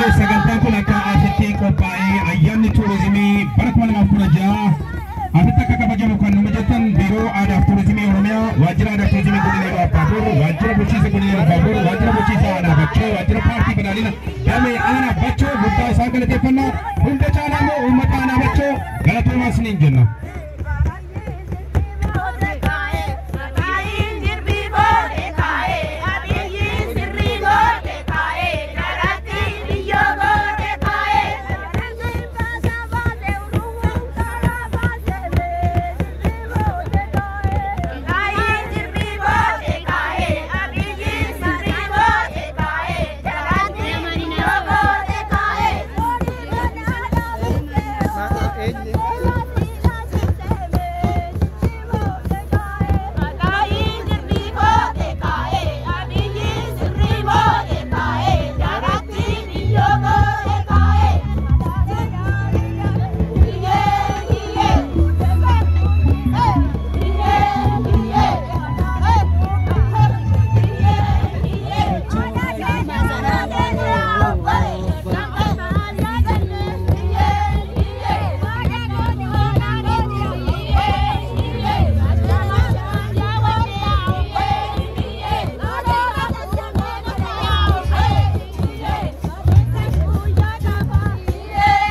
kule sagantaa kun akka aartiitti qophaa'ee ayyaanni tuurizimii bara kuma lamaaf kudha jaha asitti akka kabajamu kan nama jettan biiroo aadaaf tuurizimii oromiyaa waajjira aadaaf tuurizimii godina abaabuur waajjira bulchiinsa godina abaabuur waajjira bulchiinsa aanaa bachoo waajjira paartii berani damee aanaa anak guddaa isaa galateeffannaa hunda caalaa moo uummata aanaa bachoo galatoomaas ni hin jenna. Thank you.